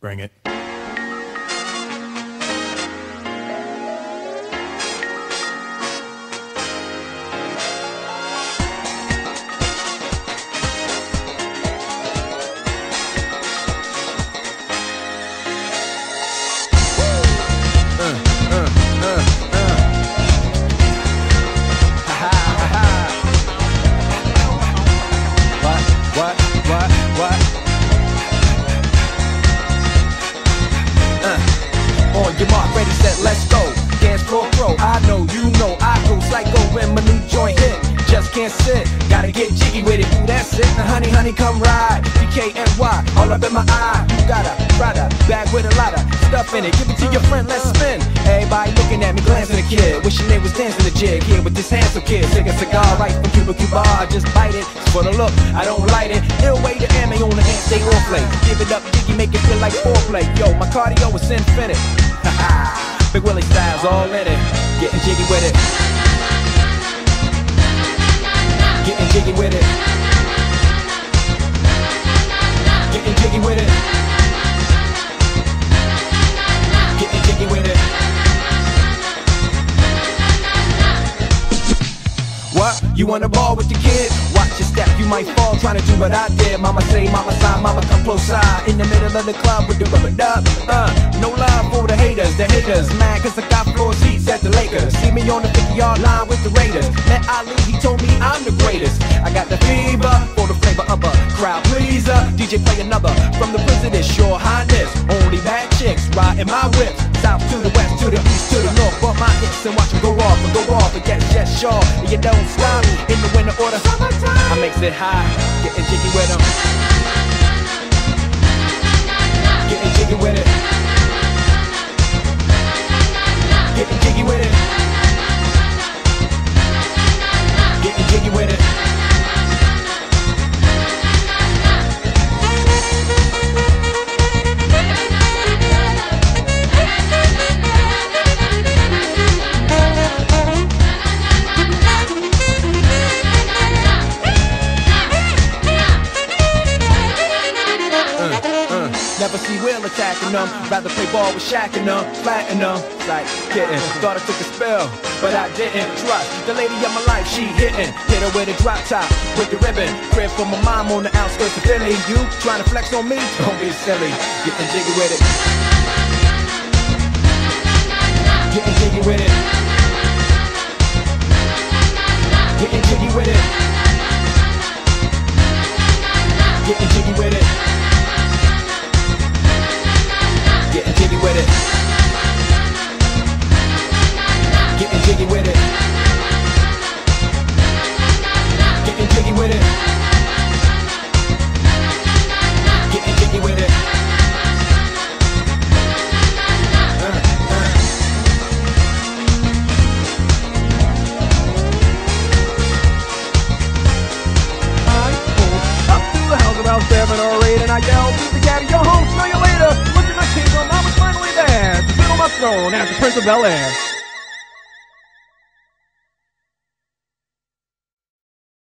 Bring it. Let's go. Dance floor pro. I know, you know, I go psycho when my new joint hit. Just can't sit, gotta get jiggy with it. Ooh, that's it. Now, honey, honey, come ride. DKNY, all up in my eye. You got a Prada bag with a lot of stuff in it. Give it to your friend, let's spin. Everybody looking at me, glancing at the kid. Wishing they was dancing the jig here with this handsome kid. Take a cigar right from Cuba Cuba. Just bite it. It's for the look, I don't light it. Ill way to ammo on the hand, stay on play. Give it up, Jiggy, make it feel like foreplay. Yo, my cardio is infinite. Big Willie styles all in it. Getting jiggy with it. You wanna ball with the kid? Watch your step, you might fall trying to do what I did. Mama say, mama sign, mama come close side. In the middle of the club with the rubber dub. Uh, no love for the haters, the haters. Mad cause I got floor seats at the Lakers. See me on the 50 yard line with the Raiders. Met Ali, he told me I'm the greatest. I got the fever for the flavor of a crowd pleaser. DJ play another from the president, sure highness. Only bad chicks riding my whip. South to the west, to the east, to the north. Bump my hips and watch them go off and go off. And yes, yes, sure. And you don't stop in the winter order. I makes it high, getting jiggy Never see Will attacking them. Rather play ball with Shaq and them, flatten them. Like kidding. Thought I took a spell, but I didn't. Trust the lady of my life, she hitting. Hit her with a drop top, with the ribbon. Crib for my mom on the outskirts of Philly. You trying to flex on me? Don't be silly. Getting jiggy with it. Getting jiggy with it. I yelled, "Leave the at your home, smell you later." Looked at my kingdom, I was finally there sit on my throne as the Prince of Bel Air.